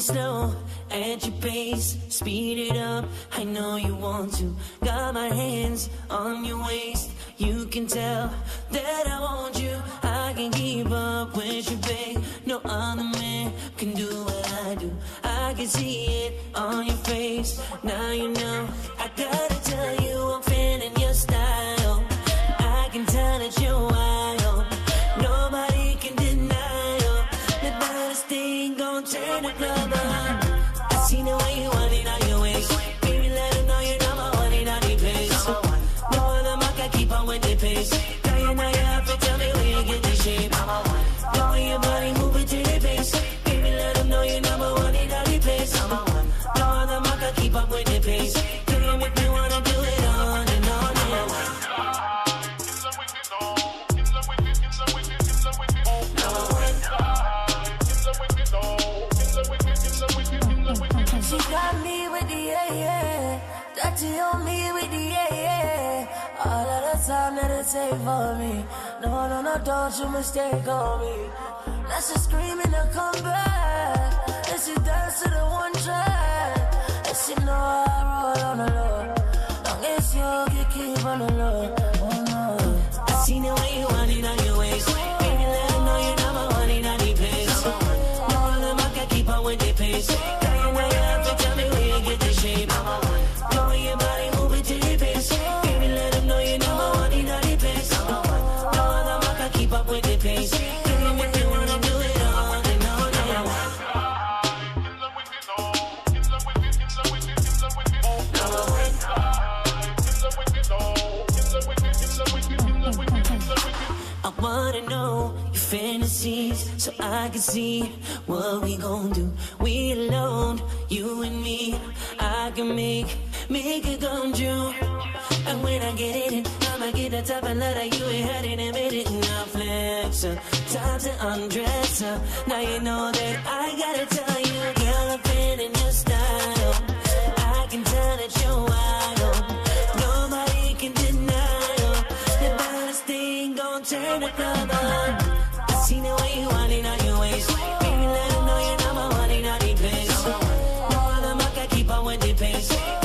slow at your pace, speed it up. I know you want to. Got my hands on your waist. You can tell that I want you. I can keep up with you, babe. No other man can do what I do. I can see it on your face. Now you know. I gotta on with the pace. Girl, you have to tell me where you get the shape. Know your body moving to the bass. Baby, let 'em know you're number one in all the place. No other mark, I keep up with the pace. Girl, you make me wanna do it on and on and on. She got me with the yeah, yeah. Dirty on me with the yeah, yeah. All of the time that it take for me. No, no, no, don't you mistake on me. Now she screaming to come back. And she dance to the one track. And she know I roll on the low. Long as you can keep on the low. Oh no. I seen the way you want it on your waist. Fantasies so I can see what we gon' do. We alone, you and me. I can make, make it come true. And when I get it in, I'ma get the top and let her you ain't had it and made it now flex. uh, Time to undress her. Now you know that I gotta tell you, girl, I'm feeling your style. I can tell that you're wild. Nobody can deny you. The baddest thing gon' turn the club. when it pays.